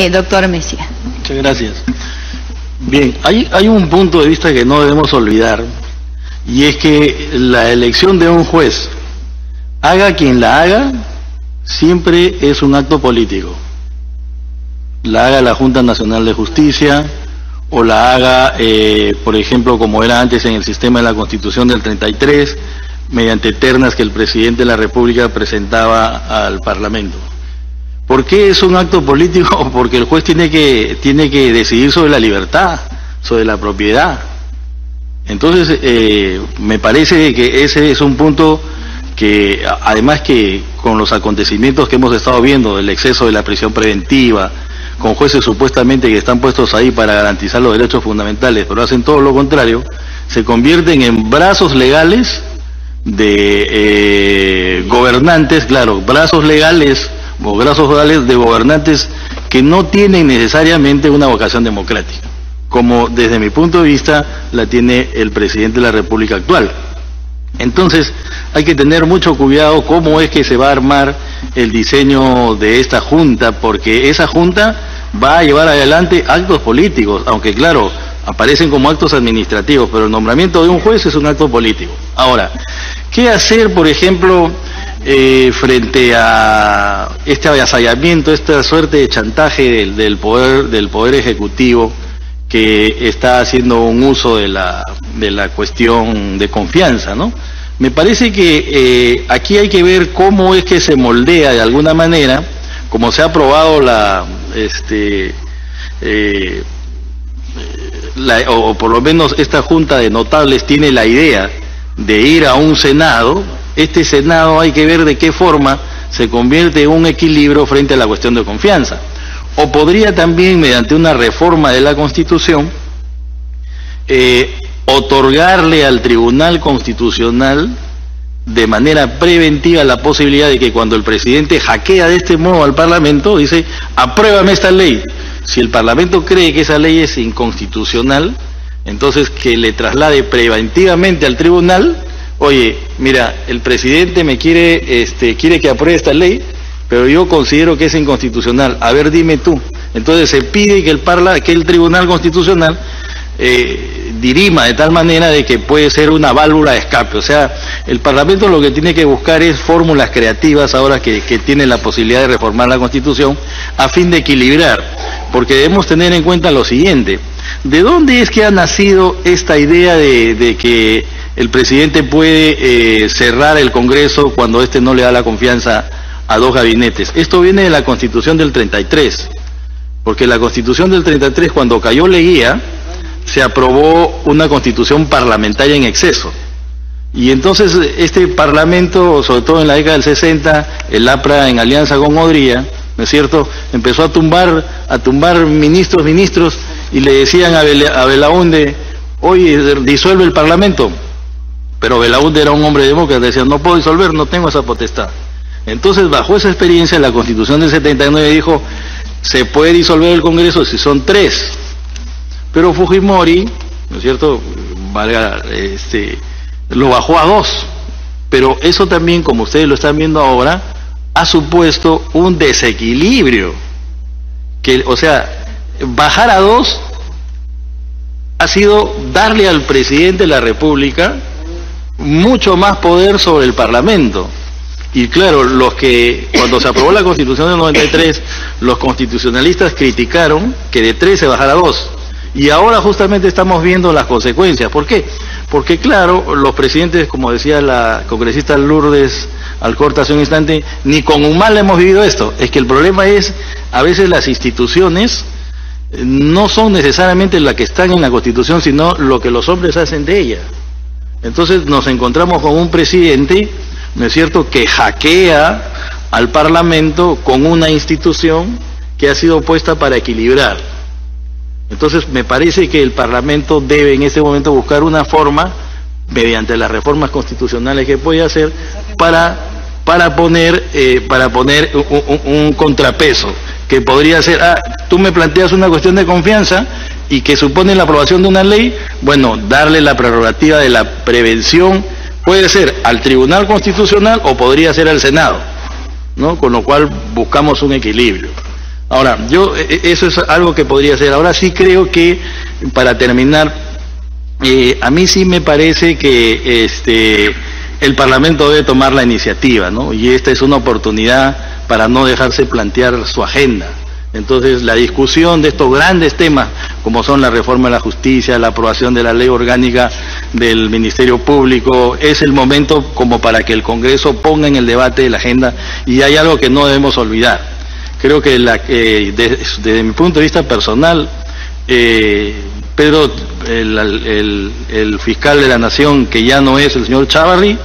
Eh, doctor Mesía. Muchas gracias. Bien, hay, un punto de vista que no debemos olvidar, y es que la elección de un juez, haga quien la haga, siempre es un acto político. La haga la Junta Nacional de Justicia, o la haga, eh, por ejemplo, como era antes en el sistema de la Constitución del 33, mediante ternas que el presidente de la República presentaba al Parlamento. ¿Por qué es un acto político? Porque el juez tiene que, tiene que decidir sobre la libertad, sobre la propiedad. Entonces, eh, me parece que ese es un punto que, además que con los acontecimientos que hemos estado viendo, del exceso de la prisión preventiva, con jueces supuestamente que están puestos ahí para garantizar los derechos fundamentales, pero hacen todo lo contrario, se convierten en brazos legales de eh, gobernantes, claro, brazos legales brazos legales de gobernantes que no tienen necesariamente una vocación democrática, como desde mi punto de vista la tiene el presidente de la República actual. Entonces, hay que tener mucho cuidado cómo es que se va a armar el diseño de esta junta, porque esa junta va a llevar adelante actos políticos, aunque claro, aparecen como actos administrativos, pero el nombramiento de un juez es un acto político. Ahora, ¿qué hacer, por ejemplo, eh, frente a este avasallamiento, esta suerte de chantaje del, poder, del poder ejecutivo que está haciendo un uso de la, de la cuestión de confianza, ¿no? Me parece que eh, aquí hay que ver cómo es que se moldea de alguna manera, como se ha aprobado la, este, eh, o, por lo menos esta junta de notables tiene la idea de ir a un Senado, este Senado hay que ver de qué forma se convierte en un equilibrio frente a la cuestión de confianza. O podría también, mediante una reforma de la Constitución, eh, otorgarle al Tribunal Constitucional de manera preventiva la posibilidad de que cuando el presidente hackea de este modo al Parlamento, dice, apruébame esta ley. Si el Parlamento cree que esa ley es inconstitucional, entonces que le traslade preventivamente al tribunal, oye, mira, el presidente me quiere, este, quiere que apruebe esta ley, pero yo considero que es inconstitucional. A ver, dime tú. Entonces se pide que el, que el Tribunal Constitucional eh, dirima de tal manera de que puede ser una válvula de escape. O sea, el Parlamento lo que tiene que buscar es fórmulas creativas ahora que, tiene la posibilidad de reformar la Constitución a fin de equilibrar, porque debemos tener en cuenta lo siguiente. ¿De dónde es que ha nacido esta idea de, que el presidente puede eh, cerrar el Congreso cuando éste no le da la confianza a dos gabinetes? Esto viene de la Constitución del 33, porque la Constitución del 33 cuando cayó Leguía, se aprobó una constitución parlamentaria en exceso. Y entonces este Parlamento, sobre todo en la década del 60, el APRA en alianza con Odría, ¿no es cierto?, empezó a tumbar, a tumbar ministros, ministros, y le decían a, Belaunde, oye, disuelve el Parlamento. Pero Belaunde era un hombre demócrata, decía, no puedo disolver, no tengo esa potestad. Entonces, bajo esa experiencia, la Constitución del 79 dijo, se puede disolver el Congreso si son tres. Pero Fujimori, ¿no es cierto?, valga, este, lo bajó a dos. Pero eso también, como ustedes lo están viendo ahora, ha supuesto un desequilibrio. Que, o sea, bajar a dos ha sido darle al presidente de la República mucho más poder sobre el Parlamento. Y claro, los que, cuando se aprobó la Constitución del 93, los constitucionalistas criticaron que de tres se bajara a dos. Y ahora justamente estamos viendo las consecuencias. ¿Por qué? Porque claro, los presidentes, como decía la congresista Lourdes Alcorta hace un instante, ni con un mal hemos vivido esto. Es que el problema es, a veces las instituciones eh, no son necesariamente las que están en la Constitución, sino lo que los hombres hacen de ella. Entonces nos encontramos con un presidente, ¿no es cierto?, que hackea al Parlamento con una institución que ha sido puesta para equilibrar. Entonces me parece que el Parlamento debe en este momento buscar una forma, mediante las reformas constitucionales que puede hacer, para, para poner, eh, para poner un, contrapeso, que podría ser, ah, tú me planteas una cuestión de confianza y que supone la aprobación de una ley, bueno, darle la prerrogativa de la prevención, puede ser al Tribunal Constitucional o podría ser al Senado, ¿no? Con lo cual buscamos un equilibrio. Ahora, yo, e, e, eso es algo que podría ser. Ahora sí creo que, para terminar, eh, a mí sí me parece que este, el Parlamento debe tomar la iniciativa, ¿no? Y esta es una oportunidad para no dejarse plantear su agenda. Entonces, la discusión de estos grandes temas, como son la reforma de la justicia, la aprobación de la ley orgánica del Ministerio Público, es el momento como para que el Congreso ponga en el debate de la agenda y hay algo que no debemos olvidar. Creo que desde, mi punto de vista personal, eh, Pedro, el, fiscal de la Nación, que ya no es el señor Chavarri,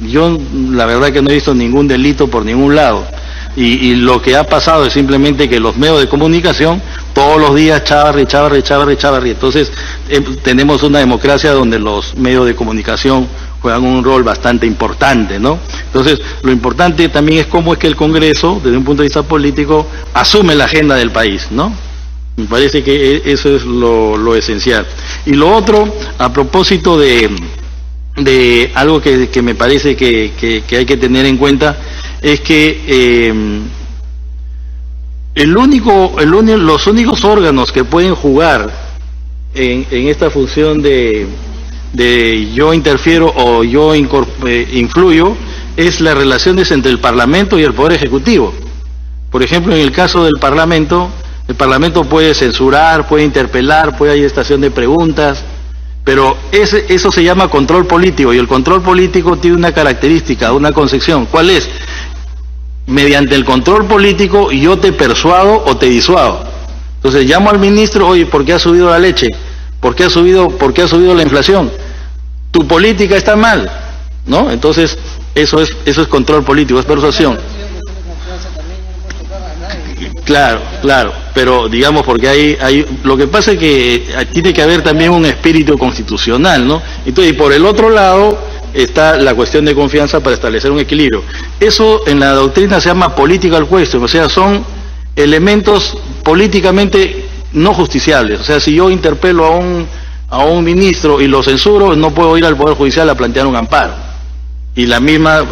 yo la verdad que no he visto ningún delito por ningún lado y, lo que ha pasado es simplemente que los medios de comunicación todos los días chavarri, chavarri, chavarri, chavarri. Entonces em, tenemos una democracia donde los medios de comunicación juegan un rol bastante importante, ¿no? Entonces, lo importante también es cómo es que el Congreso, desde un punto de vista político, asume la agenda del país, ¿no? Me parece que e, eso es lo, esencial. Y lo otro, a propósito de, de algo que, me parece que, hay que tener en cuenta, es que eh, el único, el los únicos órganos que pueden jugar en, esta función de, de, yo interfiero o yo eh, influyo es las relaciones entre el Parlamento y el Poder Ejecutivo. Por ejemplo, en el caso del Parlamento, el Parlamento puede censurar, puede interpelar, puede ir estación de preguntas, pero ese, eso se llama control político y el control político tiene una característica, una concepción. ¿Cuál es? Mediante el control político yo te persuado o te disuado. Entonces llamo al ministro, oye, ¿por qué ha subido la leche? ¿Por qué ha subido, por qué ha subido la inflación? Tu política está mal, ¿no? Entonces, eso es, eso es control político, es persuasión. Claro, claro, pero digamos porque hay, hay, lo que pasa es que eh, tiene que haber también un espíritu constitucional, ¿no? Entonces, por el otro lado, está la cuestión de confianza para establecer un equilibrio. Eso en la doctrina se llama political question, o sea, son elementos políticamente no justiciables. O sea, si yo interpelo a un, a un ministro y lo censuro, no puedo ir al Poder Judicial a plantear un amparo. Y la misma,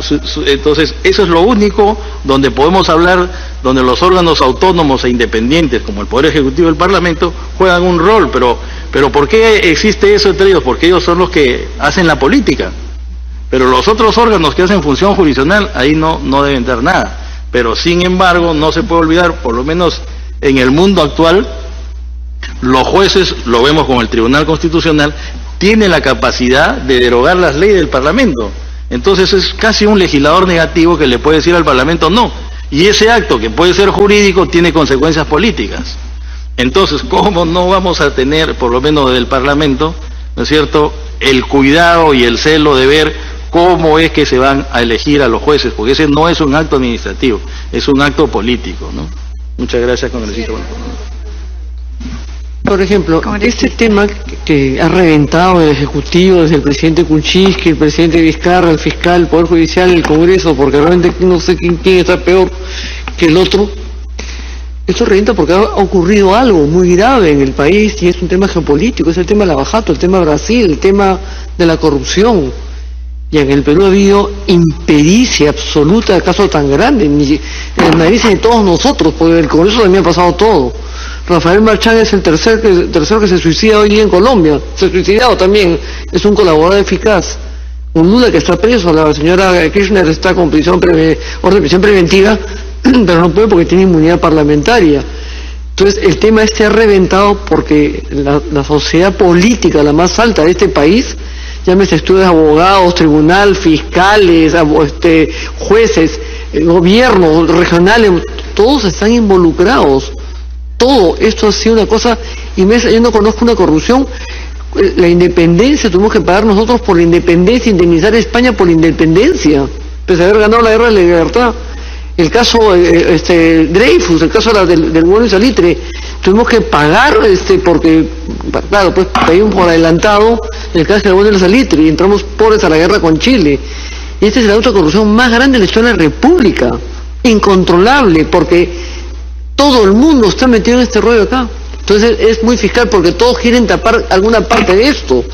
entonces, eso es lo único donde podemos hablar, donde los órganos autónomos e independientes, como el Poder Ejecutivo y el Parlamento, juegan un rol. Pero, pero ¿por qué existe eso entre ellos? Porque ellos son los que hacen la política. Pero los otros órganos que hacen función jurisdiccional, ahí no, no deben dar nada. Pero sin embargo, no se puede olvidar, por lo menos en el mundo actual, los jueces, lo vemos con el Tribunal Constitucional, tienen la capacidad de derogar las leyes del Parlamento. Entonces es casi un legislador negativo que le puede decir al Parlamento no. Y ese acto, que puede ser jurídico, tiene consecuencias políticas. Entonces, ¿cómo no vamos a tener, por lo menos del Parlamento, ¿no es cierto?, el cuidado y el celo de ver cómo es que se van a elegir a los jueces, porque ese no es un acto administrativo, es un acto político. ¿no? Muchas gracias, congresista. Por ejemplo, este tema que ha reventado el Ejecutivo, desde el presidente Kuczynski, el presidente Vizcarra, el fiscal, el Poder Judicial, el Congreso, porque realmente no sé quién, quién está peor que el otro, esto revienta porque ha ocurrido algo muy grave en el país y es un tema geopolítico, es el tema de la Bajato, el tema de Brasil, el tema de la corrupción. Y en el Perú ha habido impericia absoluta de casos tan grandes, impericia de todos nosotros, porque el Congreso también ha pasado todo. Rafael Marchán es el tercer que, tercero que se suicida hoy en Colombia, se ha suicidado también, es un colaborador eficaz. Un Lula que está preso, la señora Kirchner está con prisión orden prisión preventiva, pero no puede porque tiene inmunidad parlamentaria. Entonces el tema este ha reventado porque la sociedad política, la más alta de este país, llámese estudios abogados, tribunal, fiscales, este, jueces, eh, gobiernos regionales, todos están involucrados. Todo esto ha sido una cosa inmensa. Yo no conozco una corrupción. Eh, la independencia, tuvimos que pagar nosotros por la independencia, indemnizar a España por la independencia, pese a haber ganado la guerra de la libertad. El caso eh, este, Dreyfus, el caso del, del y Salitre, tuvimos que pagar este porque claro pues pedimos por adelantado el caso del de Salitre y entramos pobres a la guerra con Chile. Y esta es la corrupción más grande de la historia de la República. Incontrolable porque todo el mundo está metido en este rollo acá. Entonces es muy fiscal porque todos quieren tapar alguna parte de esto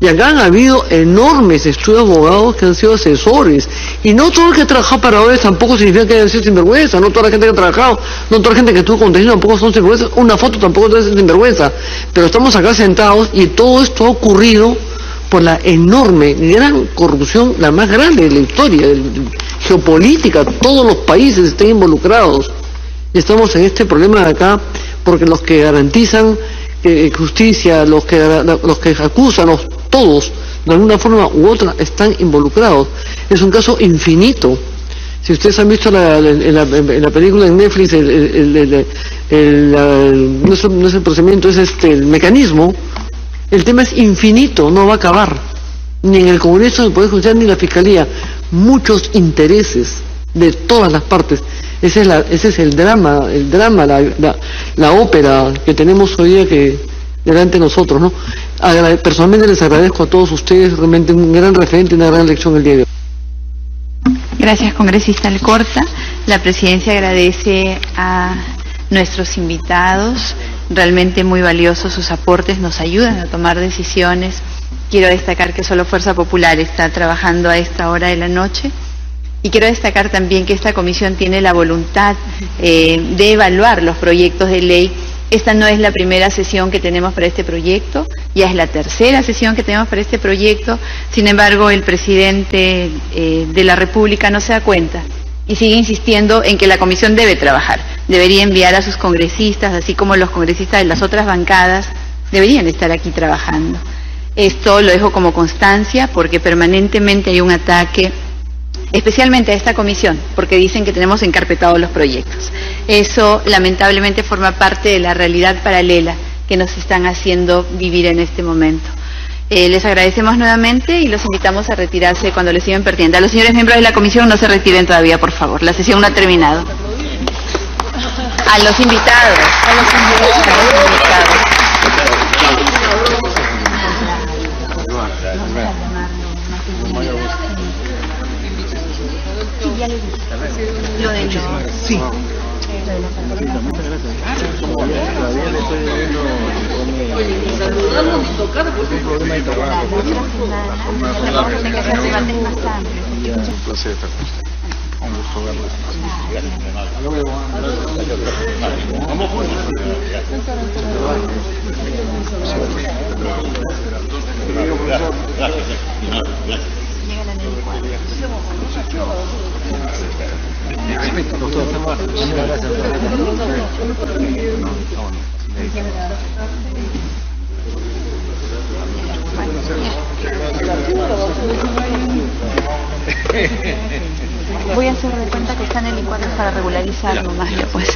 Y acá han habido enormes estudios de abogados que han sido asesores. Y no todo el que ha trabajado para hoy tampoco significa que hayan sido sinvergüenza. No toda la gente que ha trabajado, no toda la gente que estuvo contenido tampoco son sinvergüenza. Una foto tampoco ser sinvergüenza. Pero estamos acá sentados y todo esto ha ocurrido por la enorme, gran corrupción, la más grande de la historia, geopolítica. Todos los países están involucrados. Y estamos en este problema de acá porque los que garantizan eh, justicia, los que, los que acusan, los, todos, de alguna forma u otra, están involucrados. Es un caso infinito. Si ustedes han visto la, película en Netflix, el, no, es, el procedimiento, es este, el mecanismo, el tema es infinito, no va a acabar. Ni en el Congreso, ni el Poder Judicial, ni en la Fiscalía. Muchos intereses de todas las partes. Ese es, la, ese es el drama, el drama, la, la, ópera que tenemos hoy día que delante de nosotros, ¿no? Personalmente les agradezco a todos ustedes, realmente un gran referente, una gran lección el día de hoy. Gracias, congresista Alcorta. La presidencia agradece a nuestros invitados, realmente muy valiosos sus aportes, nos ayudan a tomar decisiones. Quiero destacar que solo Fuerza Popular está trabajando a esta hora de la noche. Y quiero destacar también que esta comisión tiene la voluntad eh, de evaluar los proyectos de ley. Esta no es la primera sesión que tenemos para este proyecto, ya es la tercera sesión que tenemos para este proyecto. Sin embargo, el presidente eh, de la República no se da cuenta y sigue insistiendo en que la comisión debe trabajar. Debería enviar a sus congresistas, así como los congresistas de las otras bancadas, deberían estar aquí trabajando. Esto lo dejo como constancia porque permanentemente hay un ataque especialmente a esta comisión, porque dicen que tenemos encarpetados los proyectos. Eso lamentablemente forma parte de la realidad paralela que nos están haciendo vivir en este momento. Eh, les agradecemos nuevamente y los invitamos a retirarse cuando les sigan perdiendo. A los señores miembros de la comisión no se retiren todavía, por favor. La sesión no ha terminado. A los invitados. A los invitados. Sí. Un placer estar. Un gusto verla. Vamos juntos. Gracias. Voy a hacer de cuenta que están en el para regularizar nomás, pues.